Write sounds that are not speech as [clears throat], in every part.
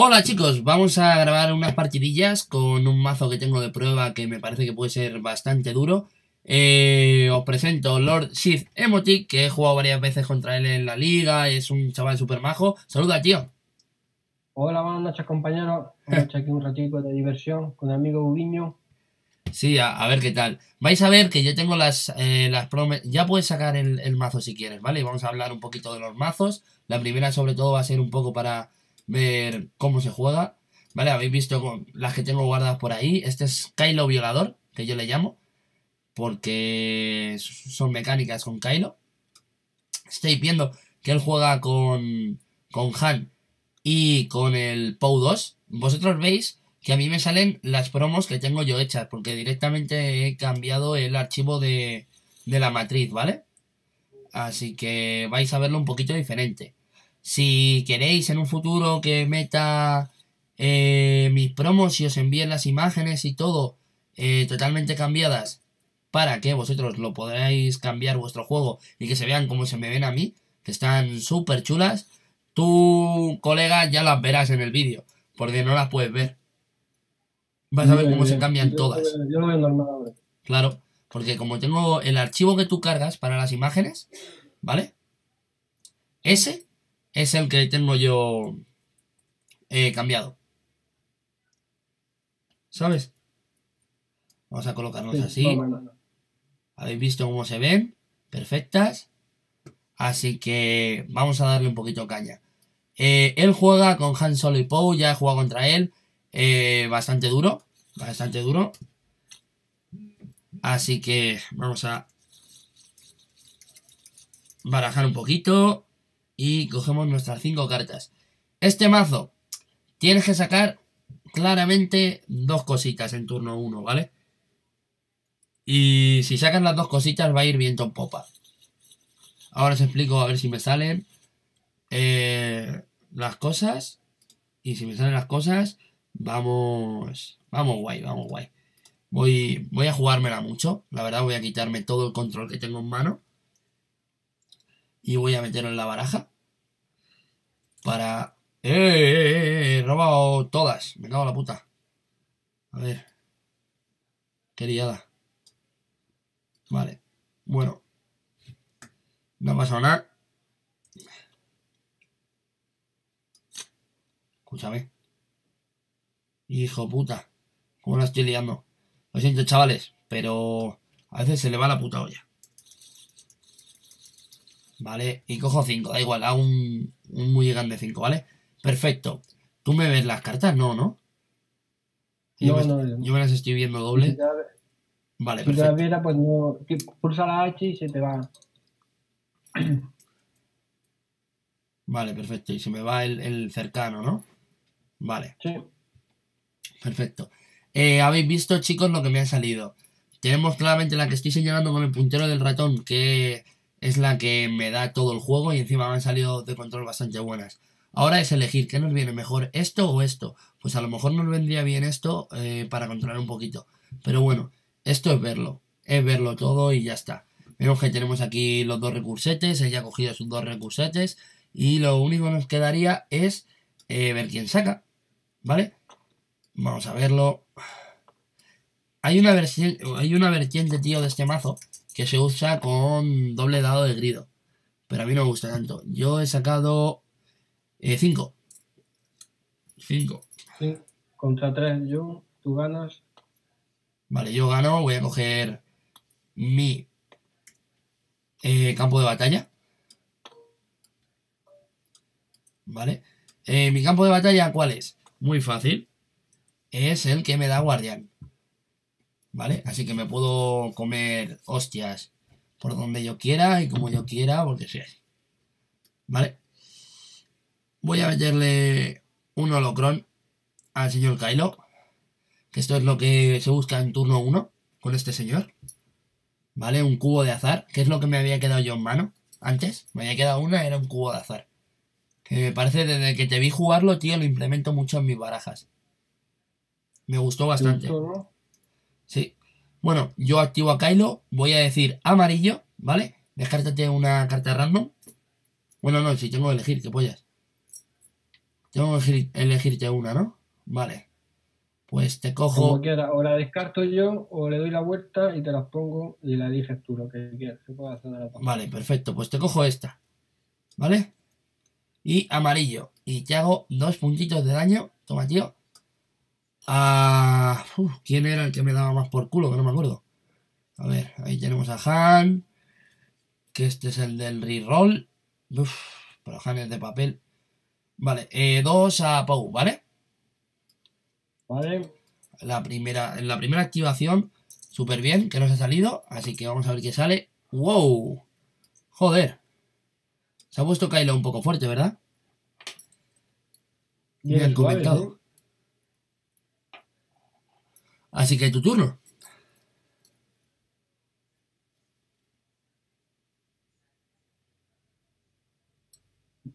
Hola chicos, vamos a grabar unas partidillas con un mazo que tengo de prueba que me parece que puede ser bastante duro. Eh, os presento Lord Sith Emotic, que he jugado varias veces contra él en la liga, es un chaval super majo. Saluda, tío. Hola, buenas noches compañeros. [laughs] Hemos hecho aquí un ratito de diversión con el amigo Ubiño. Sí, a, ver qué tal. Vais a ver que yo tengo las, eh, las Ya puedes sacar el, el mazo si quieres, ¿vale? Y vamos a hablar un poquito de los mazos. La primera sobre todo va a ser un poco para ver cómo se juega. ¿Vale? Habéis visto con las que tengo guardadas por ahí. Este es Kylo Violador, que yo le llamo. Porque son mecánicas con Kylo. Estáis viendo que él juega con, con Han y con el POU 2. Vosotros veis que a mí me salen las promos que tengo yo hechas. Porque directamente he cambiado el archivo de, de la matriz, ¿vale? Así que vais a verlo un poquito diferente. Si queréis en un futuro que meta eh, mis promos y os envíen las imágenes y todo eh, totalmente cambiadas para que vosotros lo podáis cambiar vuestro juego y que se vean como se me ven a mí, que están súper chulas, tu colega ya las verás en el vídeo, porque no las puedes ver. Vas a ver cómo se cambian todas. Yo lo veo normal. Claro, porque como tengo el archivo que tú cargas para las imágenes, ¿vale? Ese es el que tengo yo eh, cambiado. ¿Sabes? Vamos a colocarnos así. Habéis visto cómo se ven. Perfectas. Así que vamos a darle un poquito caña. Eh, él juega con Han Solo y Poe. Ya he jugado contra él. Eh, bastante duro. Bastante duro. Así que vamos a barajar un poquito y cogemos nuestras cinco cartas. Este mazo tienes que sacar claramente dos cositas en turno 1, ¿vale? Y si sacas las dos cositas va a ir viento en popa. Ahora os explico a ver si me salen eh, las cosas. Y si me salen las cosas, vamos... Vamos guay, vamos guay. Voy, voy a jugármela mucho. La verdad voy a quitarme todo el control que tengo en mano y voy a meterlo en la baraja para... ¡Eh, eh, eh! He robado todas. Me cago en la puta. A ver. Qué liada. Vale. Bueno. No ha pasado nada. Escúchame. Hijo puta. ¿Cómo la estoy liando? Lo siento, chavales. Pero a veces se le va la puta olla. ¿Vale? Y cojo 5, da igual, hago un, un muy grande 5, ¿vale? Perfecto. ¿Tú me ves las cartas? No, ¿no? Yo, no, me, no, yo me las estoy viendo doble. vale, si perfecto. Viera, pues no, pulsa la H y se te va. [clears throat] Vale, perfecto. Y se me va el, el cercano, ¿no? Vale. Sí. Perfecto. Eh, Habéis visto, chicos, lo que me ha salido. Tenemos claramente la que estoy señalando con el puntero del ratón, que es la que me da todo el juego y encima me han salido de control bastante buenas. Ahora es elegir qué nos viene mejor, esto o esto. Pues a lo mejor nos vendría bien esto eh, para controlar un poquito. Pero bueno, esto es verlo. Es verlo todo y ya está. Vemos que tenemos aquí los dos recursetes. Ella ha cogido sus dos recursetes. Y lo único que nos quedaría es eh, ver quién saca. ¿Vale? Vamos a verlo. Hay una hay una vertiente, tío, de este mazo que se usa con doble dado de grido. Pero a mí no me gusta tanto. Yo he sacado 5. Eh, 5. contra 3 yo, tú ganas. Vale, yo gano, voy a coger mi eh, campo de batalla. Vale. Eh, mi campo de batalla, ¿cuál es? Muy fácil. Es el que me da guardián. ¿Vale? Así que me puedo comer hostias por donde yo quiera y como yo quiera, porque sí. ¿Vale? Voy a meterle un holocron al señor Kylo. Que esto es lo que se busca en turno 1 con este señor. ¿Vale? Un cubo de azar, que es lo que me había quedado yo en mano antes. Me había quedado una, era un cubo de azar. Que me parece desde que te vi jugarlo, tío, lo implemento mucho en mis barajas. Me gustó bastante. Sí. Bueno, yo activo a Kylo, voy a decir amarillo, ¿vale? Descártate una carta random. Bueno, no, si tengo que elegir, ¿qué pollas? Tengo que elegir- elegirte una, ¿no? Vale. Pues te cojo. Como quieras, o la descarto yo, o le doy la vuelta y te las pongo y la eliges tú lo que quieras. Se puede hacer dos. Vale, perfecto. Pues te cojo esta. ¿Vale? Y amarillo. Y te hago dos puntitos de daño. Toma, tío. Ah, uf, ¿Quién era el que me daba más por culo? Que no me acuerdo. A ver, ahí tenemos a Han. Que este es el del reroll. Uf, pero Han es de papel. Vale, eh, dos a Pou, ¿vale? Vale, La primera, en la primera activación, súper bien, que nos ha salido. Así que vamos a ver qué sale. ¡Wow! Joder. Se ha puesto Kylo un poco fuerte, ¿verdad? bien, Bien suave, comentado. ¿sí? Así que tu turno.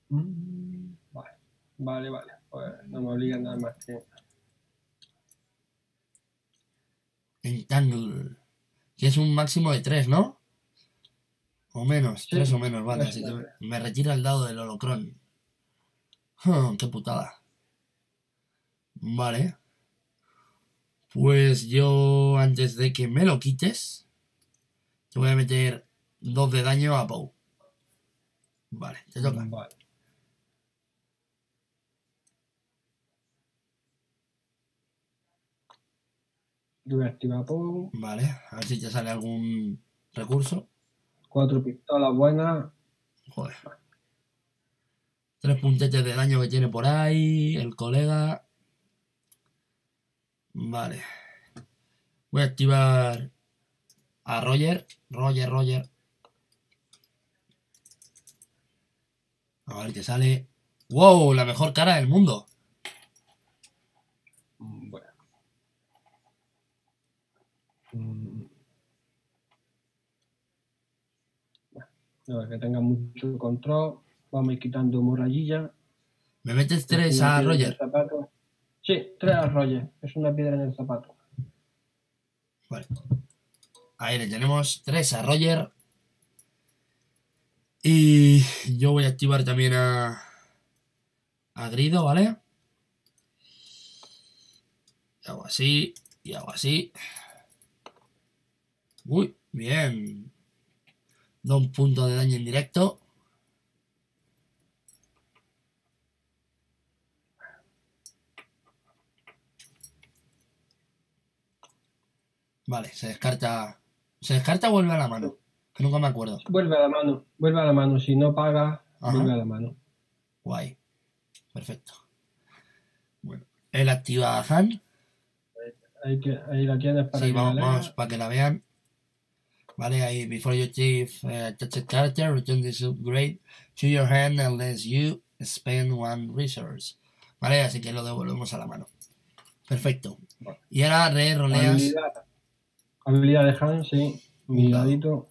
Vale, vale, vale. Pues no me obligan nada más que. Entangle. Que es un máximo de 3, ¿no? O menos, Sí, 3 o menos, vale. Así que me retira el dado del holocron. Qué putada. Vale. Pues yo, antes de que me lo quites, te voy a meter 2 de daño a Pou. Vale, te toca. Vale. Yo voy a activar Pou. Vale, a ver si te sale algún recurso. Cuatro pistolas buenas. Joder. Tres puntetes de daño que tiene por ahí. El colega. Vale. Voy a activar a Roger. Roger, Roger. A ver qué sale. ¡Wow! La mejor cara del mundo. Bueno. Mm. Bueno, que tenga mucho control. Vamos a ir quitando murallillas. ¿Me metes Es tres a Roger? Sí, tres Roger. Es una piedra en el zapato. Vale. Ahí le tenemos tres a Roger. Y yo voy a activar también a. A Grido, ¿vale? Hago así. Y hago así. Uy, bien. Da un punto de daño indirecto. Vale, se descarta. ¿Se descarta o vuelve a la mano? Que nunca me acuerdo. Vuelve a la mano. Vuelve a la mano. Si no paga, Ajá. vuelve a la mano. Guay. Perfecto. Bueno, él activa a Han. Ahí, que, ahí la tienes para Sí, que vamos, vamos para que la vean. Vale, ahí, before you achieve uh, touch character, return this upgrade to your hand unless you spend one resource. Vale, así que lo devolvemos a la mano. Perfecto. Y ahora re-roleas Habilidad, habilidad de Han, sí. Mi dadito.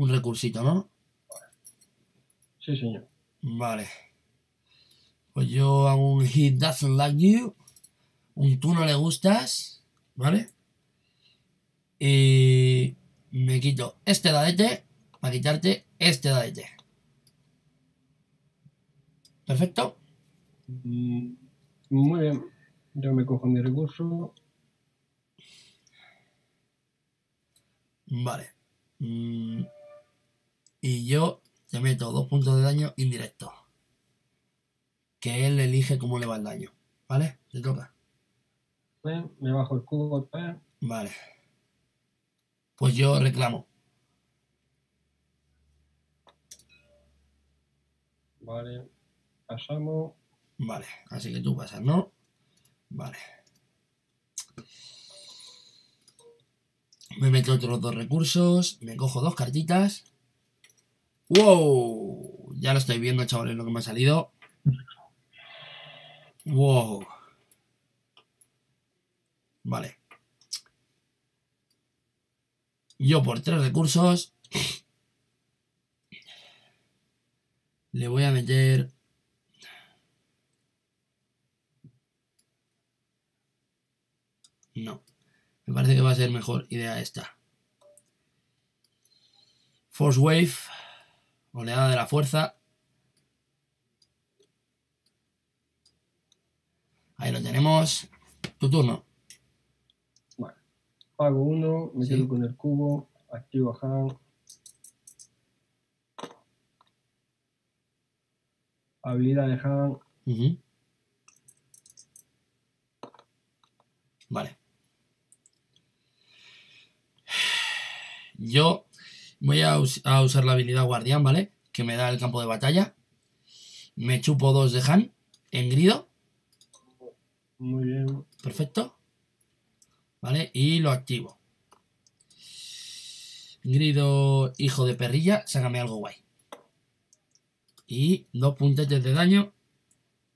un recursito, ¿no? Sí, señor. Vale. Pues yo hago un He doesn't like you. Un tú no le gustas. ¿Vale? Y me quito este dadete para quitarte este dadete. Perfecto. Mm, Muy bien. Yo me cojo mi recurso. Vale. Mm, Y yo te meto dos puntos de daño indirecto. Que él elige cómo le va el daño. ¿Vale? Te toca. ¿eh? Me bajo el cubo. Vale. Pues yo reclamo. Vale. Pasamos. Vale, así que tú pasas, ¿no? Vale. Me meto otros dos recursos. Me cojo dos cartitas. ¡Wow! Ya lo estoy viendo, chavales, lo que me ha salido. ¡Wow! Vale. Yo por tres recursos. Le voy a meter No. Me parece que va a ser mejor idea esta. Force Wave. Oleada de la fuerza. Ahí lo tenemos. Tu turno. Vale. Pago uno, me Sí. quedo con el cubo, activo a Han. Habilidad de Han. Ujú. Vale. Yo voy a, us- a usar la habilidad guardián, ¿vale? Que me da el campo de batalla. Me chupo dos de Han en grido. Muy bien. Perfecto. ¿Vale? Y lo activo. Grido hijo de perrilla, sácame algo guay. Y dos puntetes de daño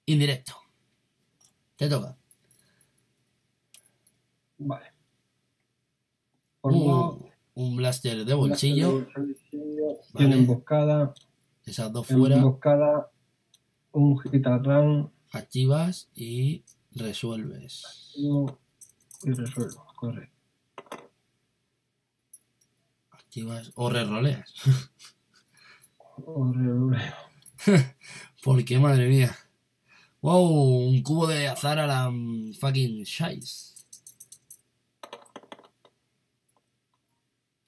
indirecto. Te toca. Vale. Formó Uh, un blaster de bolsillo. bolsillo, Vale. Tiene emboscada. Esas dos fuera. Emboscada. Un gitarrán. Activas y resuelves. Y resuelvo. Correcto. Activas o reroleas. Horrible. [laughs] Porque madre mía. Wow, un cubo de azar a la fucking Shice.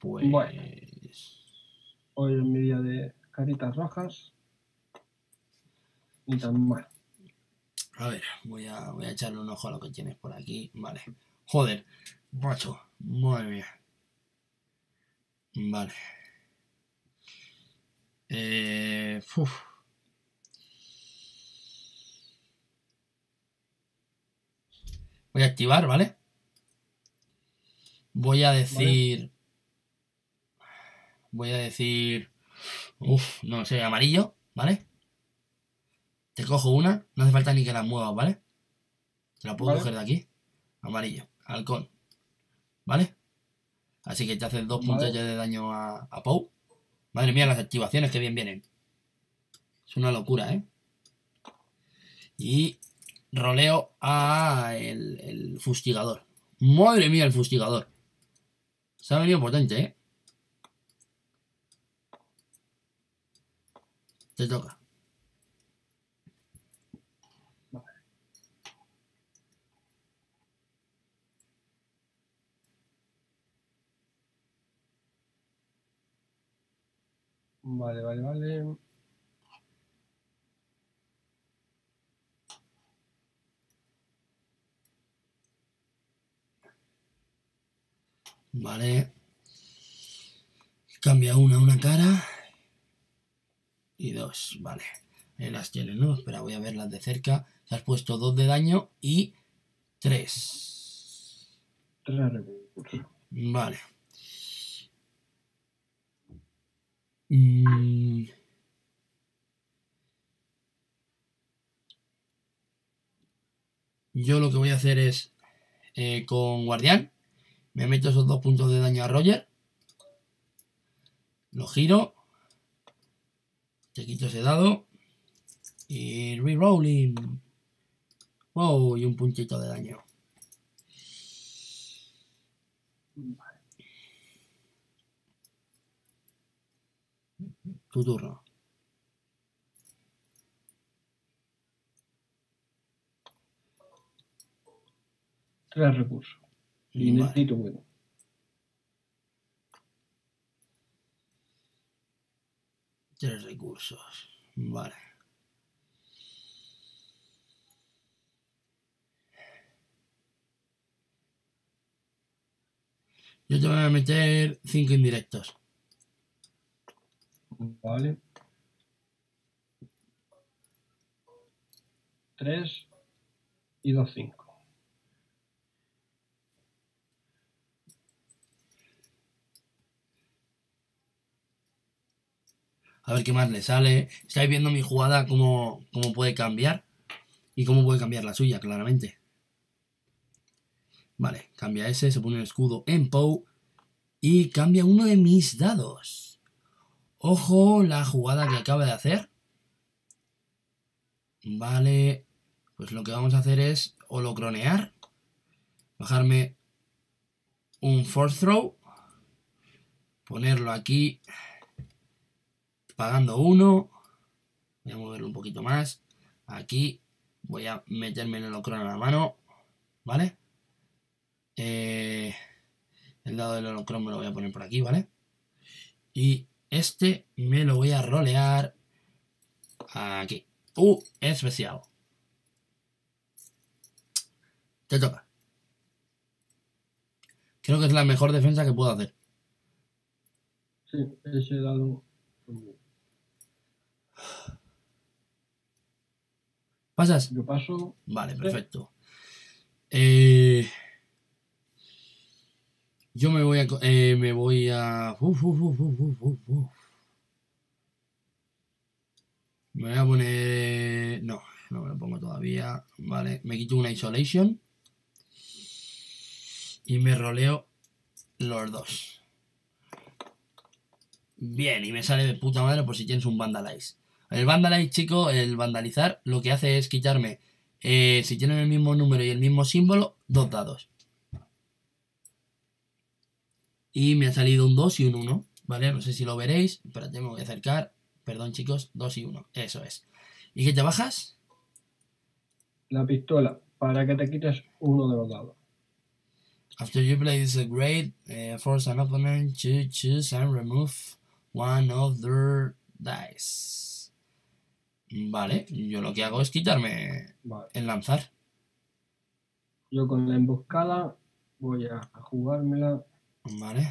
Pues. Bueno. Hoy es mi día de caritas rojas. Ni tan mal. A ver, voy a, voy a echarle un ojo a lo que tienes por aquí. Vale. Joder, macho. Madre mía. Vale. Eh, uf. Voy a activar, ¿vale? Voy a decir. Voy a decir. Uf, no sé, amarillo, ¿vale? Te cojo una, no hace falta ni que la muevas, ¿vale? Te la puedo Vale. coger de aquí. Amarillo, halcón. ¿Vale? Así que te haces dos Vale. puntos ya de daño a, a Pou. Madre mía, las activaciones que bien vienen. Es una locura, ¿eh? Y roleo a el, el fustigador. Madre mía, el fustigador. Se ha venido potente, ¿eh? Te toca. Vale, vale, vale. Vale. Cambia una, una cara. Y dos, vale. Ahí las tienes, ¿no? Espera, voy a verlas de cerca. Te has puesto dos de daño y tres. Tres recursos. Vale. Mm. Yo lo que voy a hacer es eh, con guardián. Me meto esos dos puntos de daño a Roger. Lo giro. Te quito ese dado. Y rerolling. Wow, y un puntito de daño. Tu turno. Tres recursos. Y Vale. necesito bueno. Tres recursos. Vale. Yo te voy a meter cinco indirectos. Vale. Tres y dos cinco. A ver qué más le sale. Estáis viendo mi jugada cómo, cómo puede cambiar. Y cómo puede cambiar la suya, claramente. Vale, cambia ese, se pone el escudo en Pou. Y cambia uno de mis dados. Ojo la jugada que acaba de hacer. Vale. Pues lo que vamos a hacer es holocronear. Bajarme un force throw. Ponerlo aquí. Pagando uno. Voy a moverlo un poquito más. Aquí voy a meterme el holocron a la mano. ¿Vale? Eh, el dado del holocron me lo voy a poner por aquí, ¿vale? Y este me lo voy a rolear aquí. Uh, especial. Te toca. Creo que es la mejor defensa que puedo hacer. Sí, ese dado. ¿Pasas? Yo paso. Vale, Sí. perfecto. Eh, yo me voy a... eh, me voy a... uf, uf, uf. Me voy a poner... No, no me lo pongo todavía. Vale, me quito una isolation. Y me roleo los dos. Bien, y me sale de puta madre por si tienes un Vandalize. El Vandalize, chico, el vandalizar, lo que hace es quitarme, eh, si tienen el mismo número y el mismo símbolo, dos dados. Y me ha salido un 2 y un 1, ¿vale? No sé si lo veréis. Me voy a acercar. Perdón, chicos, 2 y 1. Eso es. ¿Y qué te bajas? La pistola, para que te quites uno de los dados. After you play this grade, eh, force an opponent to choose and remove one of their dice. Vale, yo lo que hago es quitarme Vale. el lanzar. Yo con la emboscada voy a jugármela Vale.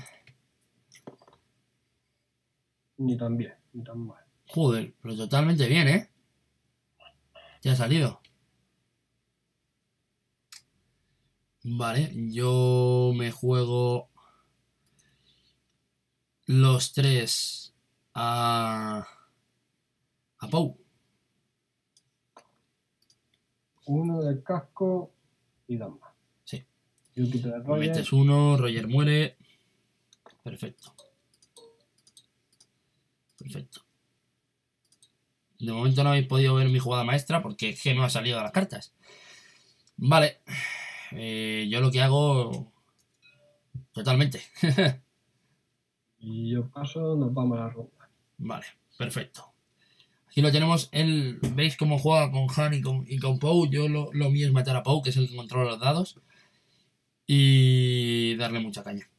ni tan bien, ni tan mal. Joder, pero totalmente bien, ¿eh? Ya ha salido. Vale, yo me juego los tres a... a Pou. Uno del casco y dama. Sí. Y un quito de Me Roger. metes uno, Roger muere. Perfecto. Perfecto. De momento no habéis podido ver mi jugada maestra porque es que no ha salido de las cartas. Vale. Eh, yo lo que hago... Totalmente. [laughs] Y yo paso, nos vamos a la ronda. Vale, perfecto. Aquí lo tenemos. Él, ¿Veis cómo juega con Han y con, y con Pou? Yo lo, lo mío es matar a Pou, que es el que controla los dados. Y darle mucha caña.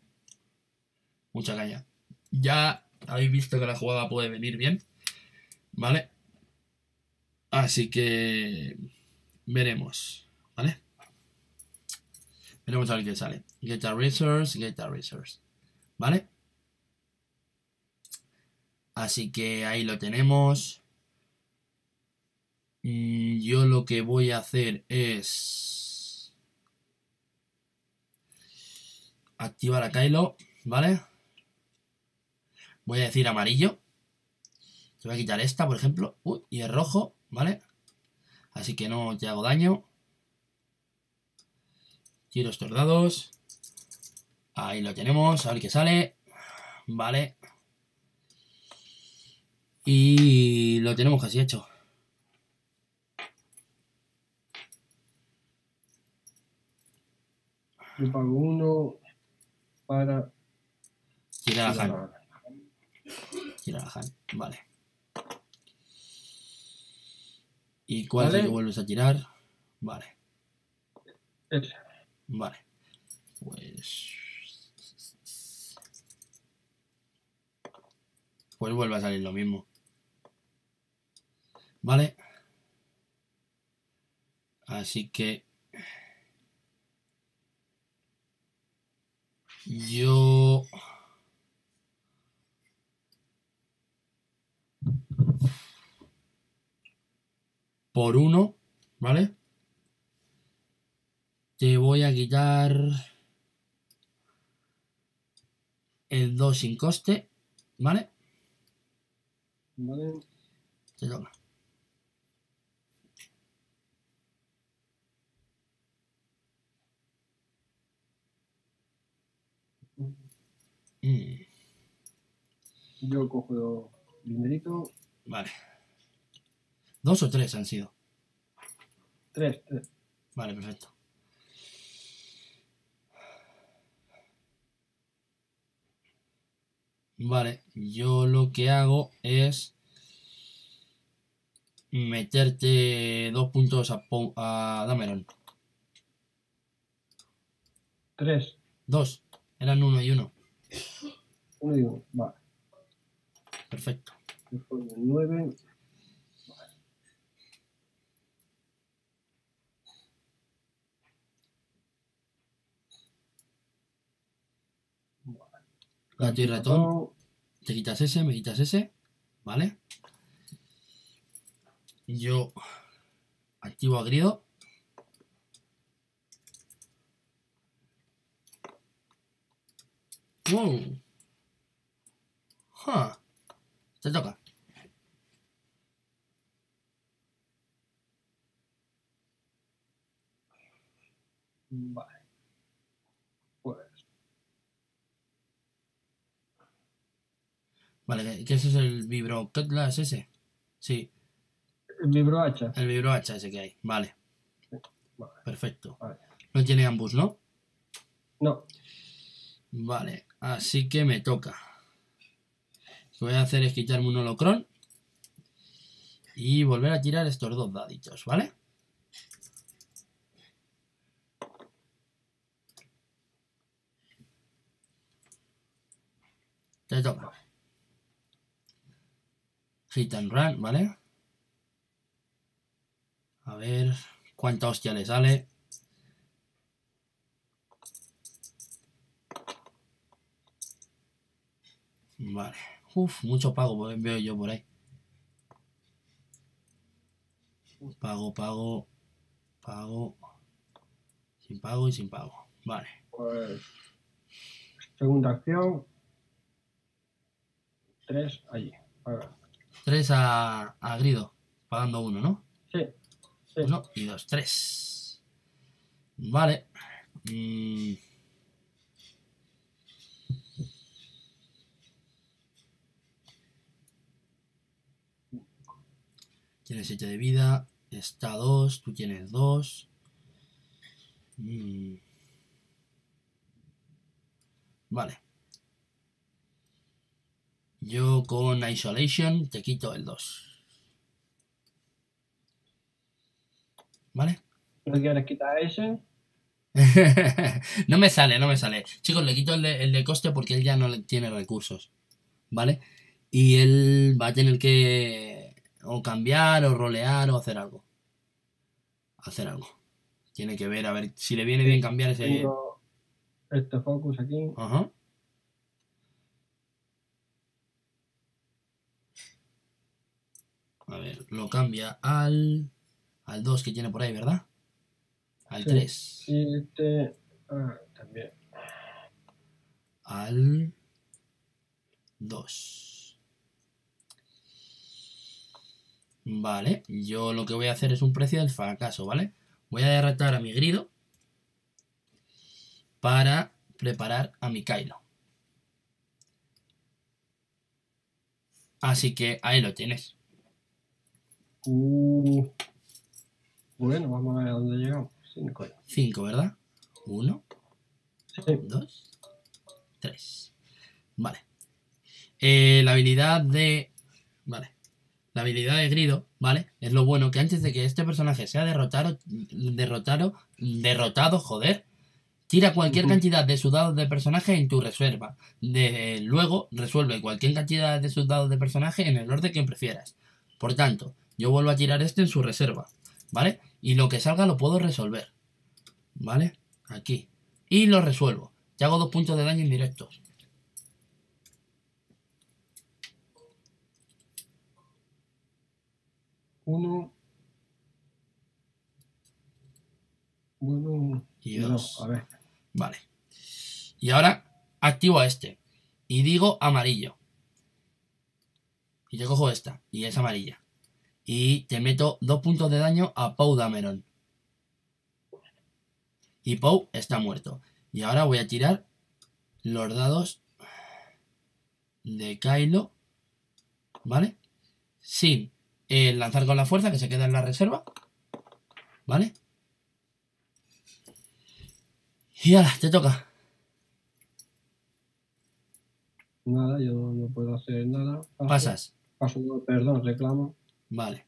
Mucha caña. Ya habéis visto que la jugada puede venir bien. ¿Vale? Así que veremos. ¿Vale? Veremos a ver qué sale. Get a resource, get a resource. ¿Vale? Así que ahí lo tenemos. Yo lo que voy a hacer es activar a Kylo, ¿vale? Voy a decir amarillo. Voy a quitar esta, por ejemplo. Uy, y el rojo, ¿vale? Así que no te hago daño. Tiro estos dados. Ahí lo tenemos, a ver qué sale. Vale. Y lo tenemos casi hecho. Yo pago uno para. Tira la la Han. ronda. Tira la Han. Vale. ¿Y cuál es el Vale. que vuelves a tirar? Vale. Ese. Vale. Pues. Pues vuelve a salir lo mismo. Vale. Así que. Yo. Por uno, ¿vale? Te voy a quitar el 2 sin coste, ¿vale? ¿Vale? Te toca. Mm, Yo cojo dinerito. vale. Dos o tres han sido. Tres, tres. Vale, perfecto. Vale, yo lo que hago es meterte dos puntos a, a Dameron. Tres. Dos. Eran uno y uno. Uno y uno. Vale. Perfecto. Después del. Gato y ratón. Te quitas ese, me quitas ese. ¿Vale? Yo activo a Wow. Ja. Te toca. Vale. Pues. Vale, ¿qué- ¿qué ese es el vibro Cutlass ese? Sí, El vibro hacha. el vibro hacha ese que hay. Vale, Vale. perfecto. Vale. No tiene ambos, ¿no? No. Vale, así que me toca. Lo que voy a hacer es quitarme un holocron y volver a tirar estos dos daditos, ¿vale? Te toca. Hit and run, ¿vale? A ver cuánta hostia le sale. Vale. Uf, mucho pago veo yo por ahí. Pago, pago, pago. Sin pago y sin pago. Vale. Pues. Segunda acción. Tres allí. Vale. Tres a, a Grido. Pagando uno, ¿no? Sí. Sí. Uno y dos. Tres. Vale. Mm. Tienes 7 de vida. Está 2. Tú tienes 2. Vale. Yo con Isolation te quito el 2. ¿Vale? ¿No quieres quitar ese? [laughs] no me sale, no me sale. Chicos, le quito el de, el de coste porque él ya no tiene recursos. ¿Vale? Y él va a tener que o cambiar o rolear o hacer algo. Hacer algo. Tiene que ver a ver si le viene bien cambiar ese. Este focus aquí. Ajá. A ver, lo cambia al. Al 2 que tiene por ahí, ¿verdad? Al Sí. 3. Y este. Ah, también. al 2. Vale, yo lo que voy a hacer es un precio del fracaso, ¿vale? Voy a derrotar a mi grido para preparar a mi Kylo. Así que ahí lo tienes. Uh. Bueno, vamos a ver a dónde llegamos. Cinco. 5, ¿verdad? 1, Sí. 2, 3. Vale. Eh, la habilidad de. Vale. La habilidad de Grido, ¿vale? Es lo bueno que antes de que este personaje sea derrotado, derrotado, derrotado, joder, tira cualquier cantidad de sus dados de personaje en tu reserva. De, luego resuelve cualquier cantidad de sus dados de personaje en el orden que prefieras. Por tanto, yo vuelvo a tirar este en su reserva, ¿vale? Y lo que salga lo puedo resolver, ¿vale? Aquí. Y lo resuelvo. Te hago dos puntos de daño indirectos. Uno. Bueno. Y no, dos. a ver. Vale. Y ahora activo a este. Y digo amarillo. Y te cojo esta. Y es amarilla. Y te meto dos puntos de daño a Pou Dameron. Y Pou está muerto. Y ahora voy a tirar los dados de Kylo. ¿Vale? Sin eh, lanzar con la fuerza que se queda en la reserva. ¿Vale? Y ahora, te toca. Nada, yo no puedo hacer nada. Paso. Pasas. Paso, perdón, reclamo. Vale.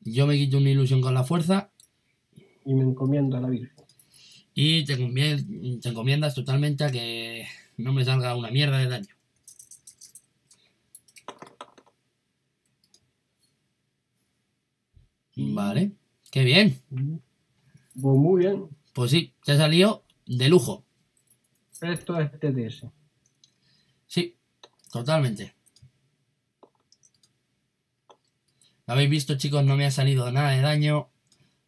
Yo me quito una ilusión con la fuerza Y me encomiendo a la Virgen. y te, te encomiendas totalmente a que no me salga una mierda de daño. Vale, qué bien. Pues muy bien. Pues sí, te ha salido de lujo. Esto es TTS. Sí, totalmente. Lo habéis visto, chicos, no me ha salido nada de daño.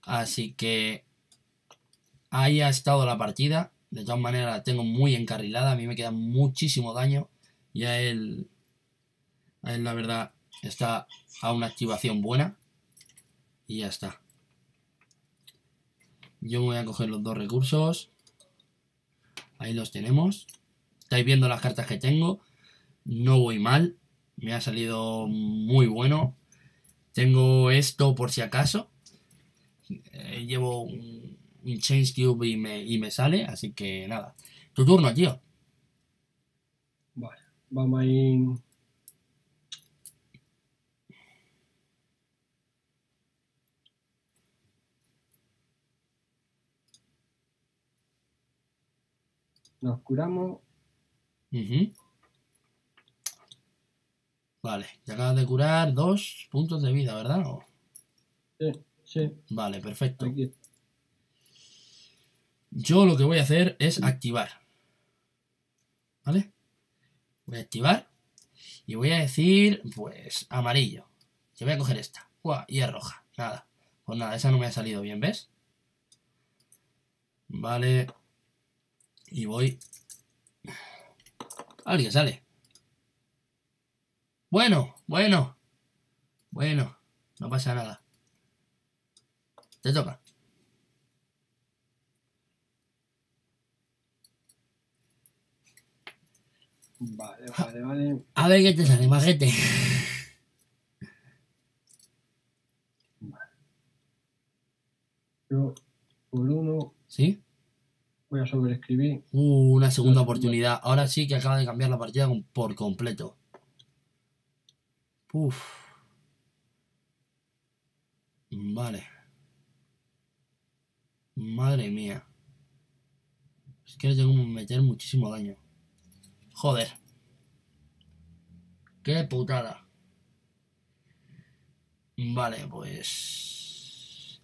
Así que ahí ha estado la partida. De todas maneras, la tengo muy encarrilada. A mí me queda muchísimo daño. Y a él, a él, la verdad, está a una activación buena. Y ya está. Yo voy a coger los dos recursos. Ahí los tenemos. Estáis viendo las cartas que tengo. No voy mal. Me ha salido muy bueno. Tengo esto por si acaso. Eh, llevo un, un Change Cube y me, y me sale. Así que nada. Tu turno, tío. Vale, vamos a ir. Nos curamos. Vale, te acabas de curar dos puntos de vida, ¿verdad? ¿O? Sí, sí, Vale, perfecto. aquí. Yo lo que voy a hacer es activar. ¿Vale? Voy a activar. Y voy a decir, pues, amarillo. Yo voy a coger esta. Y es roja. Nada. Pues nada, esa no me ha salido bien, ¿ves? Vale. Y voy. A ver qué sale. Bueno, bueno. Bueno. No pasa nada. Te toca. Vale, vale, vale. A ver qué te sale, majete. Yo, por uno, ¿Sí? Voy a sobreescribir. Uh, una segunda oportunidad. Ahora sí que acaba de cambiar la partida por completo. Uf. Vale. Madre mía. Es que le tengo que meter muchísimo daño. Joder. Qué putada. Vale, pues...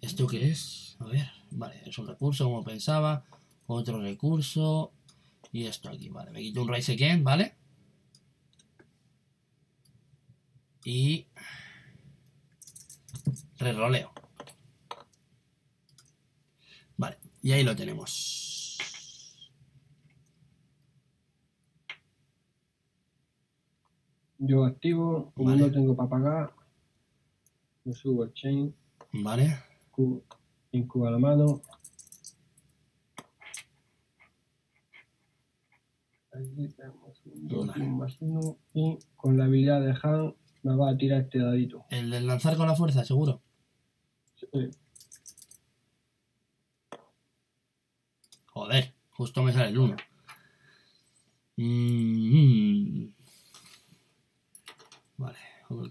¿Esto qué es? A ver. Vale, es un recurso como pensaba. Otro recurso. Y esto aquí, vale. Me quito un Rise Again, ¿vale? Y... Reroleo. Vale, y ahí lo tenemos. Yo activo, como Vale. no tengo para pagar, me subo el chain, Vale, cu- incuba la mano. Aquí tenemos un Vale. un más y con la habilidad de Han me va a tirar este dadito. el de lanzar con la fuerza, seguro. Eh, Joder, justo me sale el 1. Mm, Vale, vamos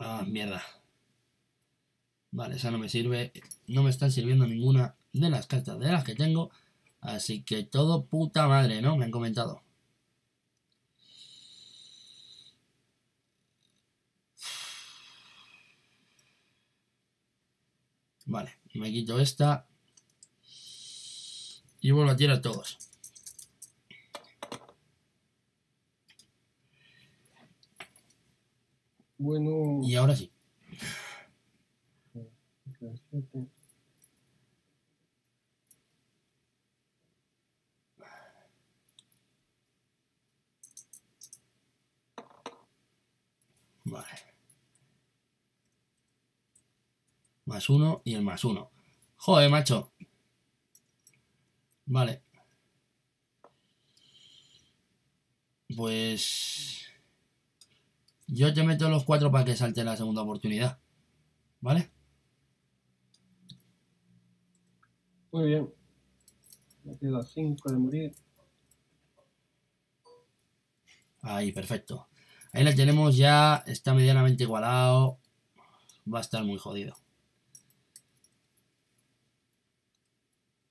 Ah, mierda. Vale, esa no me sirve. No me están sirviendo ninguna de las cartas de las que tengo. Así que todo puta madre, ¿no? Me han comentado. Vale, me quito esta. Y vuelvo a tirar todos. Bueno, Y ahora sí. Vale. Más uno y el más uno. Joder, macho. Vale. Pues... Yo te meto los cuatro para que salte la segunda oportunidad. ¿Vale? Muy bien. Me quedo a 5 de morir. Ahí, perfecto. Ahí le tenemos ya, está medianamente igualado. Va a estar muy jodido.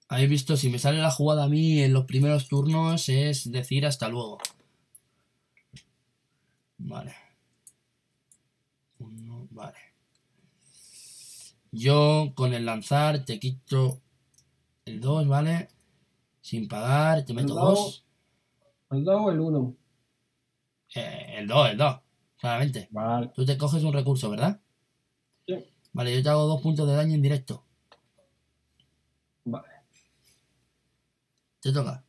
Habéis visto, si me sale la jugada a mí en los primeros turnos es decir hasta luego. Vale. Vale. Yo con el lanzar te quito el 2, ¿vale? Sin pagar, te meto El dado. 2. ¿El 2 o el 1? Eh, el 2, el 2, claramente. Vale. Tú te coges un recurso, ¿verdad? Sí. Vale, yo te hago dos puntos de daño en directo. Vale. Te toca.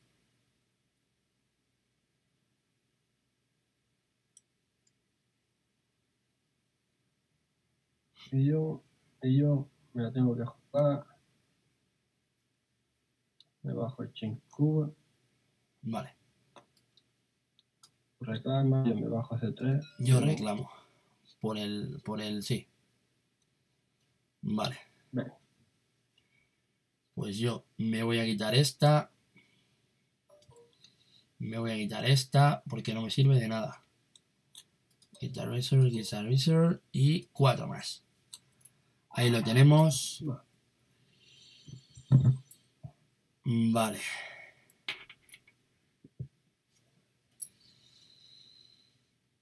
Y yo, y yo me la tengo que jugar. Me bajo el chain cuba. Vale. Reclama, yo me bajo hace 3. Yo reclamo. Por el. Por el. Sí. Vale. Ven. Pues yo me voy a quitar esta. Me voy a quitar esta porque no me sirve de nada. Guitar Razor, Guitar Razor y cuatro más. Ahí lo tenemos. Vale.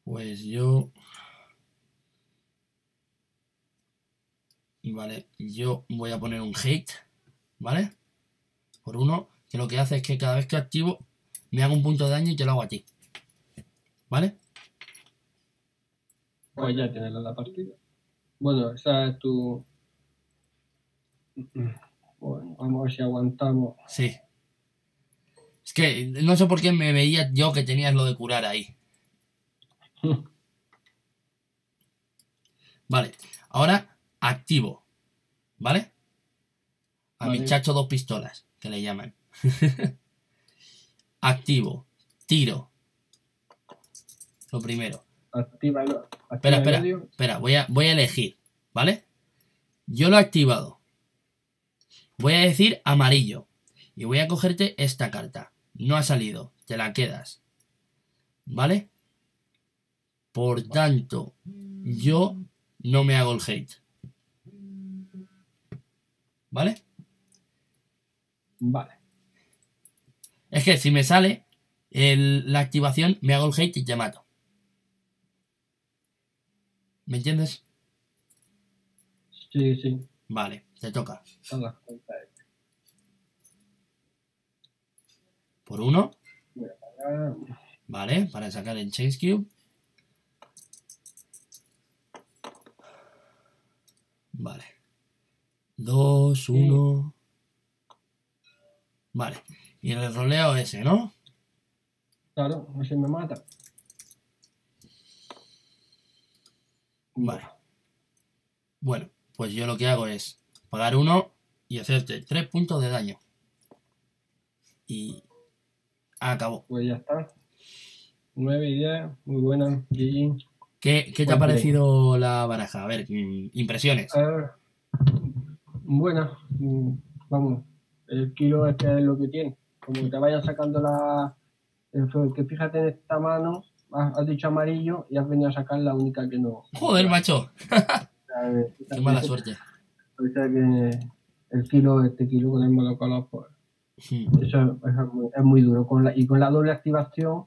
Pues yo... Vale, yo voy a poner un hate, ¿vale? Por uno, que lo que hace es que cada vez que activo me hago un punto de daño y te lo hago a ti. ¿Vale? Pues ya tienes la partida. Bueno, esa es tu. Bueno, vamos a ver si aguantamos. Sí. Es que no sé por qué me veía yo que tenías lo de curar ahí. [laughs] Vale, ahora activo. ¿Vale? A mi chacho dos pistolas, que le llaman. [laughs] activo. Tiro. Lo primero. Activa Espera, espera, espera, voy a, voy a elegir, ¿vale? Yo lo he activado. Voy a decir amarillo. Y voy a cogerte esta carta. No ha salido, te la quedas. ¿Vale? Por tanto, yo no me hago el hate. ¿Vale? Vale. Es que si me sale el- la activación, me hago el hate y te mato. ¿Me entiendes? Sí, sí. Vale, te toca. Las cuentas. Por uno. Vale, para sacar el Chase Cube. Vale. Dos, uno. Vale. Y el roleo ese, ¿no? Claro, no se me mata. Vale. Bueno, pues yo lo que hago es pagar uno y hacerte tres puntos de daño. Y acabó. Pues ya está. 9 y 10, muy buena. GG. ¿Qué, qué te Pues ha bien. parecido la baraja? A ver, mm, impresiones. A ver, buena. mm, Vamos, el kilo este es lo que tiene. Como te vayan sacando la. el- que fíjate en esta mano, has, has dicho amarillo y has venido a sacar la única que no. Joder, macho. [laughs] Qué mala suerte. Sea que el kilo, este kilo con el monocolor, pues Mm. eso es, es muy, es muy duro. Con la, y con la doble activación,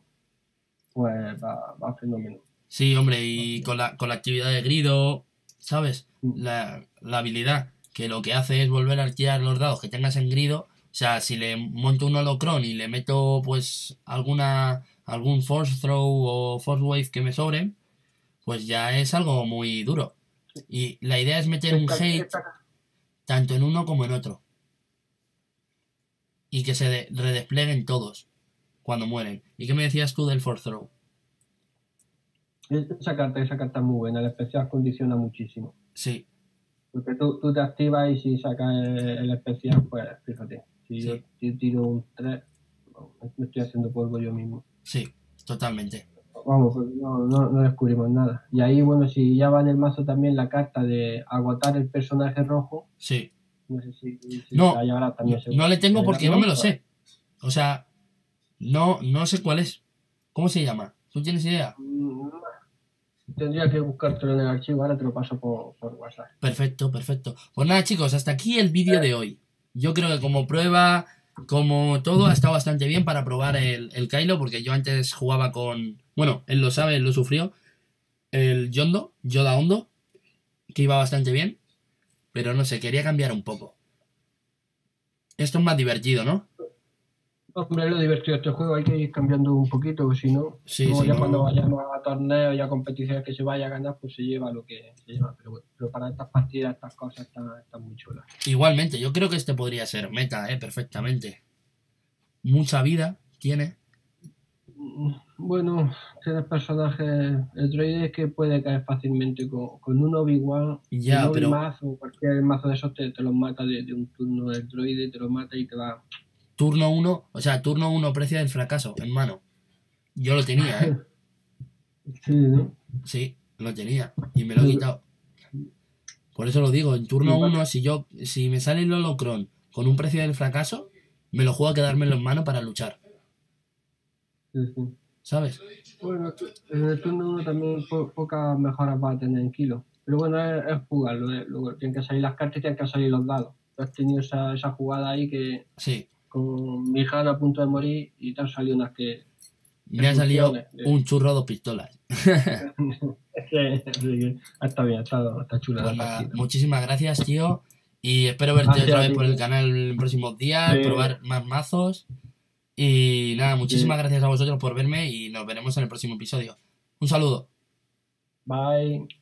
pues va, va fenómeno. Sí, hombre, y con la, con la actividad de grido, ¿sabes? Mm. La, la habilidad que lo que hace es volver a tirar los dados que tengas en grido. O sea, si le monto un holocron y le meto pues alguna algún force throw o force wave que me sobren, pues ya es algo muy duro. Y la idea es meter un hate tanto en uno como en otro. Y que se de- redesplieguen todos cuando mueren. ¿Y qué me decías tú del force throw? Esa carta, esa carta es muy buena, el especial condiciona muchísimo. Sí, Porque tú, tú te activas y si sacas el, el especial, pues fíjate, si Sí. yo, yo tiro un 3, me estoy haciendo polvo yo mismo. Sí, totalmente. Vamos, pues no, no, no descubrimos nada. Y ahí, bueno, si ya va en el mazo también la carta de agotar el personaje rojo, Sí. no sé si, si No, la llevará también. No le tengo porque no me lo sé. O sea, no, no sé cuál es. ¿Cómo se llama? ¿Tú tienes idea? Mm, Tendría que buscártelo en el archivo, ahora te lo paso por, por WhatsApp. Perfecto, perfecto. Pues nada, chicos, hasta aquí el vídeo de hoy. Yo creo que como prueba, como todo, ha estado bastante bien para probar el, el Kylo, porque yo antes jugaba con. Bueno, él lo sabe, él lo sufrió. El Yondo, Yoda Hondo, que iba bastante bien. Pero no sé, quería cambiar un poco. Esto es más divertido, ¿no? Hombre, lo divertido de este juego hay que ir cambiando un poquito, porque si no, Sí, sí, ya no. cuando vayamos a torneos y a competiciones que se vaya a ganar, pues se lleva lo que se lleva. Pero, para estas partidas, estas cosas están, están muy chulas. Igualmente, yo creo que este podría ser meta, ¿eh? Perfectamente. Mucha vida tiene. Mm, Bueno, tienes personajes, el droide que puede caer fácilmente con, con un Obi-Wan, Ya, un pero- mazo o cualquier mazo de esos te, te los mata de, de un turno el droide, te lo mata y te va. Turno 1, o sea, turno 1 precio del fracaso, en mano. Yo lo tenía, ¿eh? [laughs] Sí, ¿no? Sí, lo tenía. Y me lo he quitado. Por eso lo digo, en turno Igual. 1, si yo, si me sale el holocron con un precio del fracaso, me lo juego a quedármelo en mano para luchar. Sí, sí. ¿Sabes? Bueno, en el turno 1 también po- pocas mejoras va a tener en kilo. Pero bueno, es, es jugarlo. eh. Luego tienen que salir las cartas y tienen que salir los dados. Tú has tenido esa, esa jugada ahí que Sí. Con mi hija a punto de morir y te han salido unas que. Me ha salido un churro dos pistolas. [laughs] es que, está bien, está, está chula Pues la muchísimas gracias, tío. Y espero verte Gracias otra vez por el canal en próximos días, Sí. probar más mazos. Y nada, muchísimas gracias a vosotros por verme y nos veremos en el próximo episodio. Un saludo. Bye.